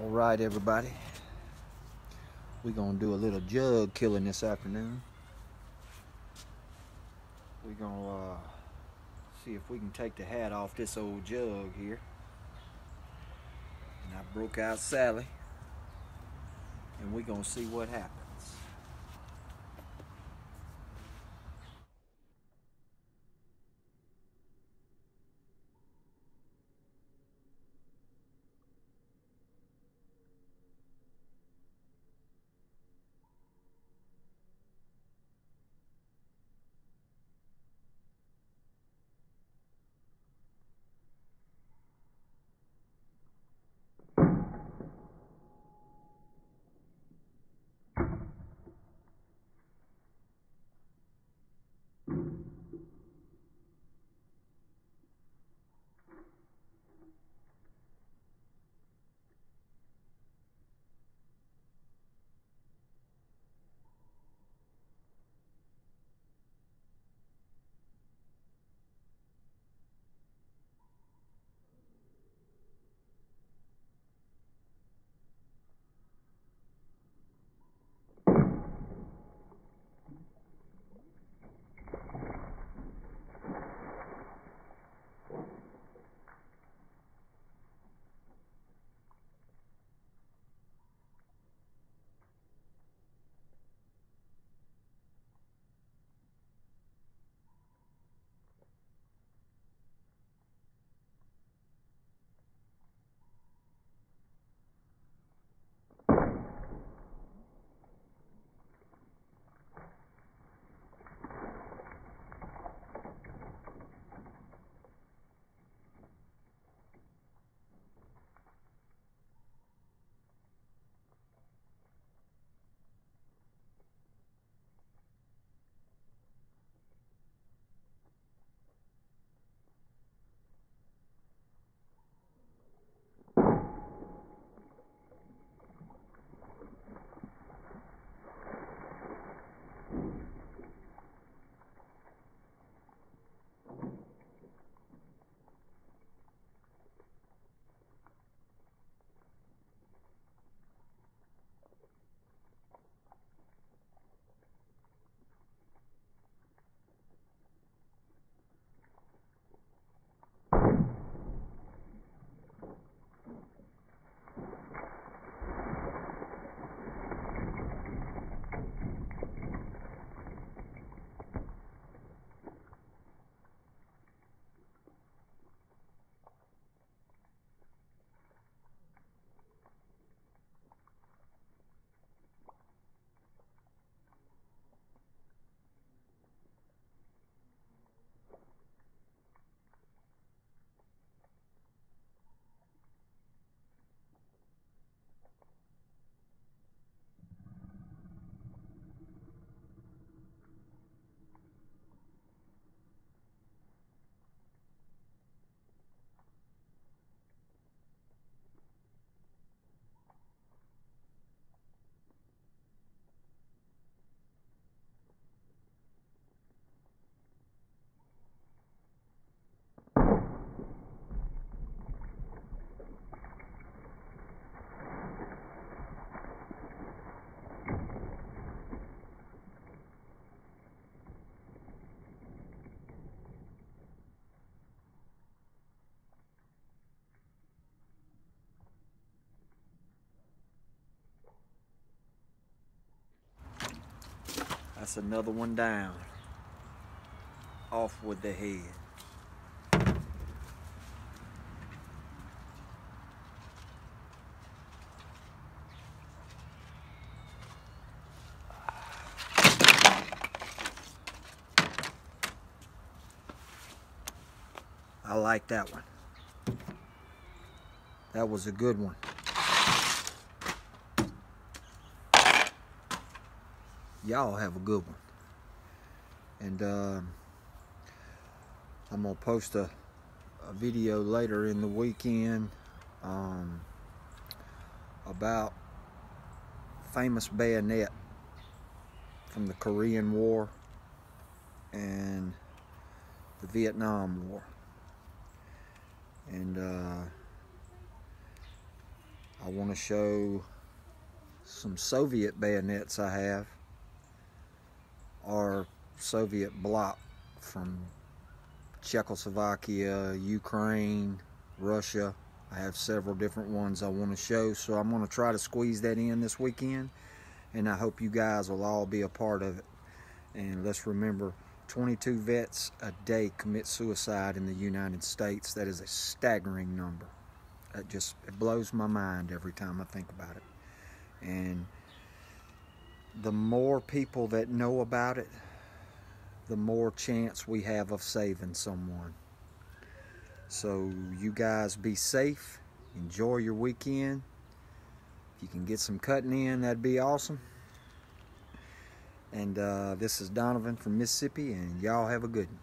All right, everybody. We're gonna do a little jug killing this afternoon. We're gonna uh, see if we can take the hat off this old jug here. And I broke out Sally. And we're gonna see what happens. That's another one down. Off with the head. I like that one. That was a good one. Y'all have a good one. And um, I'm going to post a, a video later in the weekend um, about famous bayonet from the Korean War and the Vietnam War. And uh, I want to show some Soviet bayonets I have are Soviet bloc from Czechoslovakia, Ukraine, Russia. I have several different ones I want to show, so I'm going to try to squeeze that in this weekend, and I hope you guys will all be a part of it. And let's remember, 22 vets a day commit suicide in the United States. That is a staggering number. It just it blows my mind every time I think about it. And the more people that know about it, the more chance we have of saving someone. So you guys be safe. Enjoy your weekend. If you can get some cutting in, that'd be awesome. And uh, this is Donavan from Mississippi, and y'all have a good one.